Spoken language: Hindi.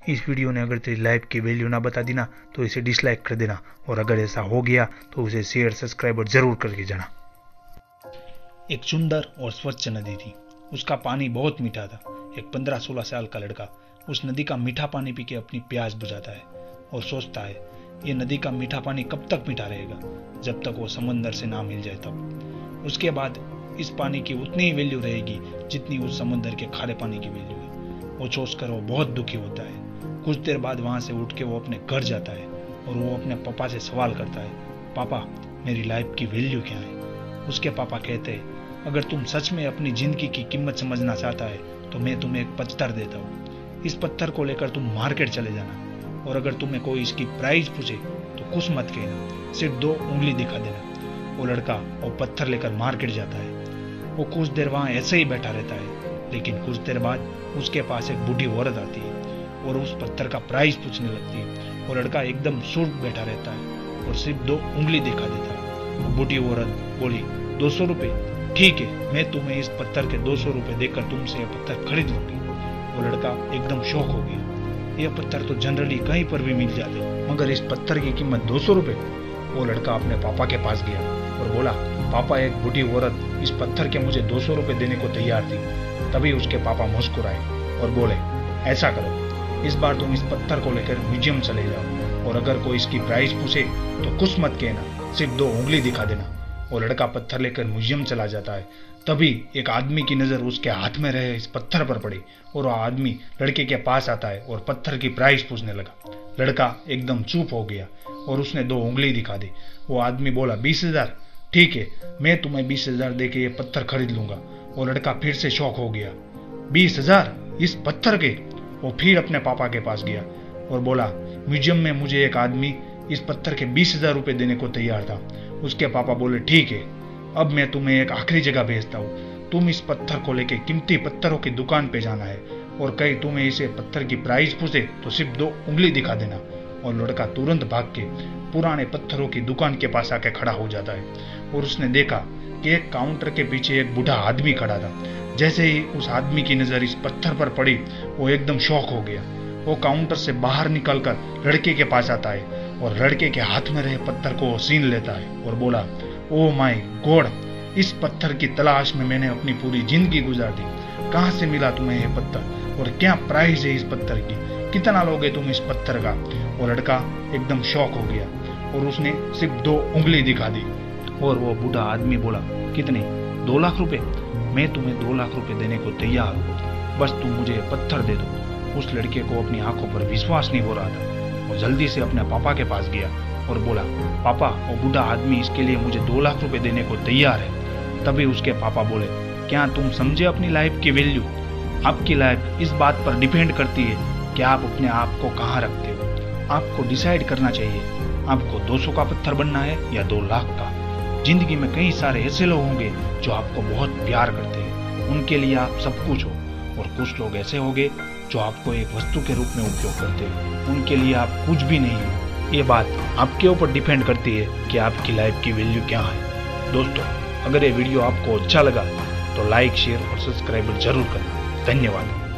इस वीडियो ने अगर तेरी लाइफ की वैल्यू ना बता दी ना तो इसे डिसलाइक कर देना। और अगर ऐसा हो गया तो उसे शेयर सब्सक्राइब और ज़रूर करके जाना। एक सुंदर और स्वच्छ नदी थी। उसका पानी बहुत मीठा था। एक पंद्रह सोलह साल का लड़का उस नदी का मीठा पानी पी के अपनी प्यास बुझाता है और सोचता है, ये नदी का मीठा पानी कब तक मीठा रहेगा? जब तक वो समंदर से ना मिल जाए तब। उसके बाद इस पानी की उतनी ही वैल्यू रहेगी जितनी उस समंदर के खारे पानी की वैल्यू है। वो सोचकर वो बहुत दुखी होता है। कुछ देर बाद वहाँ से उठ के वो अपने घर जाता है और वो अपने पापा से सवाल करता है, पापा, मेरी लाइफ की वैल्यू क्या है? उसके पापा कहते हैं, अगर तुम सच में अपनी ज़िंदगी की कीमत समझना चाहता है तो मैं तुम्हें एक पत्थर देता हूँ। इस पत्थर को लेकर तुम मार्केट चले जाना। और अगर तुम्हें कोई इसकी प्राइस पूछे तो कुछ मत कहना। सिर्फ़ दो उंगली दिखा देना। वो लड़का वो पत्थर लेकर मार्केट जाता है। वो कुछ देर वहाँ ऐसे ही बैठा रहता है। लेकिन कुछ देर बाद उसके पास एक बूढ़ी औरत आती है। और उस पत्थर का प्राइस पूछने लगती है। वो लड़का एकदम सुर्ख बैठा रहता है और सिर्फ़ दो उंगली दिखा देता है। बूढ़ी औरत बोली, दो सौ रुपये ठीक है, मैं तुम्हें इस पत्थर के दो सौ रुपए देकर तुमसे यह पत्थर खरीद लूँगी। वो लड़का एकदम शौक हो गया। यह पत्थर तो जनरली कहीं पर भी मिल जाते, मगर इस पत्थर की कीमत दो सौ रुपए? वो लड़का अपने पापा के पास गया और बोला, पापा, एक बूढ़ी औरत इस पत्थर के मुझे दो सौ रुपए देने को तैयार थी। तभी उसके पापा मुस्कुराए और बोले, ऐसा करो इस बार तुम इस पत्थर को लेकर म्यूज़ियम चले जाओ। और अगर कोई इसकी प्राइस पूछे तो कुछ मत कहना, सिर्फ़ दो उंगली दिखा देना। वो लड़का पत्थर लेकर म्यूज़ियम चला जाता है। तभी एक आदमी की नज़र उसके हाथ में रहे, इस पत्थर पर पड़ी। और वह आदमी लड़के के पास आता है और पत्थर की प्राइस पूछने लगा। लड़का एकदम चुप हो गया और उसने दो उंगली दिखा दी। वो आदमी बोला, बीस हज़ार? ठीक है, मैं तुम्हें बीस हज़ार दे के ये पत्थर खरीद लूँगा। वो लड़का फिर से शौक हो गया, बीस हज़ार? इस पत्थर के वो फिर अपने पापा के पास गया और बोला, म्यूज़ियम में मुझे एक आदमी इस पत्थर के बीस हज़ार रुपए देने को तैयार था। उसके पापा बोले, ठीक है, अब मैं तुम्हें एक आखिरी जगह भेजता हूँ। तुम इस पत्थर को लेके कीमती पत्थरों की दुकान पे जाना है और कहीं तुम्हें इसे पत्थर की प्राइस पूछे तो सिर्फ़ दो उंगली दिखा देना। और लड़का तुरंत भाग के पुराने पत्थरों की दुकान के पास आके खड़ा हो जाता है और उसने देखा कि एक काउंटर के पीछे एक बूढ़ा आदमी खड़ा था। जैसे ही उस आदमी की नज़र इस पत्थर पर पड़ी, वो एकदम शौक हो गया। वो काउंटर से बाहर निकलकर लड़के के पास आता है और लड़के के हाथ में रहे पत्थर को सीन लेता है और बोला, ओ माई गॉड, इस पत्थर की तलाश में मैंने अपनी पूरी ज़िंदगी गुजार दी। कहाँ से मिला तुम्हें यह पत्थर और क्या प्राइस है इस पत्थर की? कितना लोगे तुम इस पत्थर का? वो लड़का एकदम शौक हो गया और उसने सिर्फ़ दो उंगली दिखा दी और वो बूढ़ा आदमी बोला, कितने? दो लाख रुपए? मैं तुम्हें दो लाख रुपए देने को तैयार हूँ। बस तुम मुझे पत्थर दे दो। उस लड़के को अपनी आँखों पर विश्वास नहीं हो रहा था। वो जल्दी से अपने पापा के पास गया और बोला, पापा, वो बूढ़ा आदमी इसके लिए मुझे दो लाख रुपए देने को तैयार है। तभी उसके पापा बोले, क्या तुम समझे अपनी लाइफ की वैल्यू? आपकी लाइफ इस बात पर डिपेंड करती है कि आप अपने आप को कहाँ रखते हो। आपको डिसाइड करना चाहिए, आपको 200 का पत्थर बनना है या दो लाख का। ज़िंदगी में कई सारे ऐसे लोग होंगे जो आपको बहुत प्यार करते हैं। उनके लिए आप सब कुछ हो। और कुछ लोग ऐसे होंगे जो आपको एक वस्तु के रूप में उपयोग करते हैं। उनके लिए आप कुछ भी नहीं हो। ये बात आपके ऊपर डिपेंड करती है कि आपकी लाइफ की वैल्यू क्या है। दोस्तों, अगर ये वीडियो आपको अच्छा लगा तो लाइक, शेयर और सब्सक्राइब ज़रूर करना। धन्यवाद।